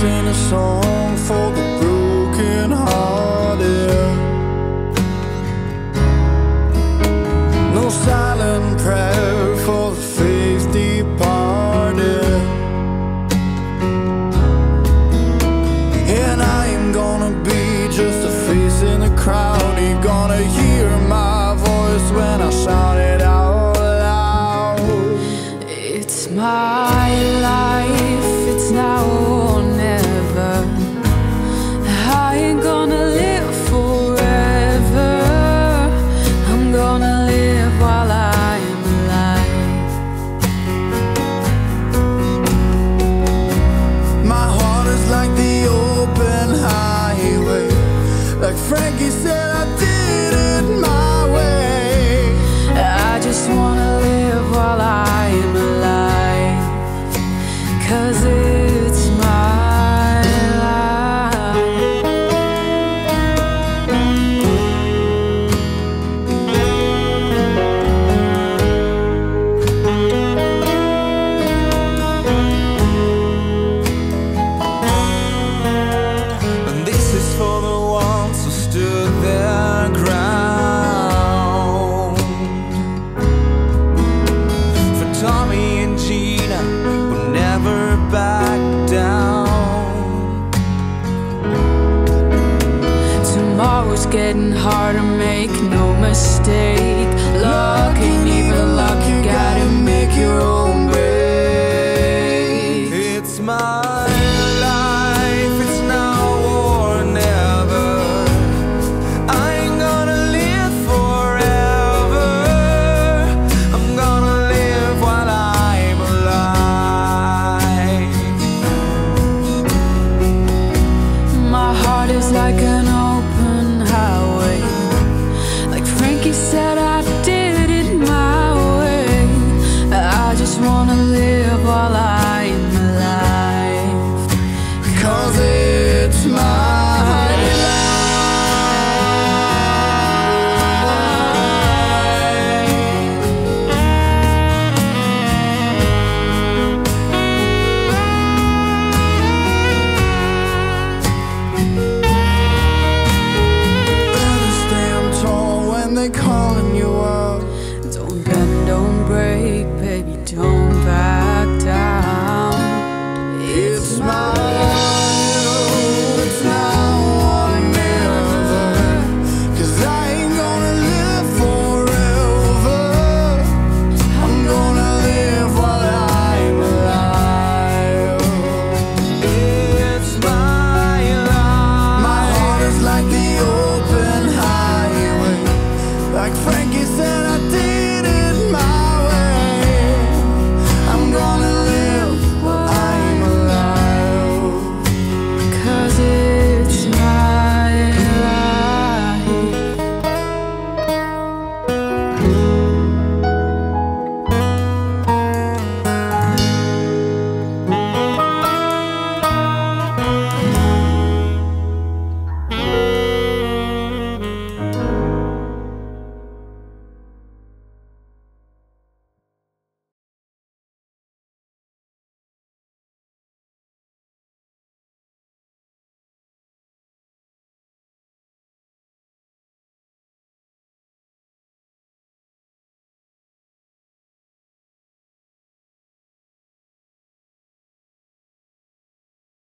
sing a song for the broken hearted. No silent prayer. getting harder, make no mistake. Luck ain't even luck, you got.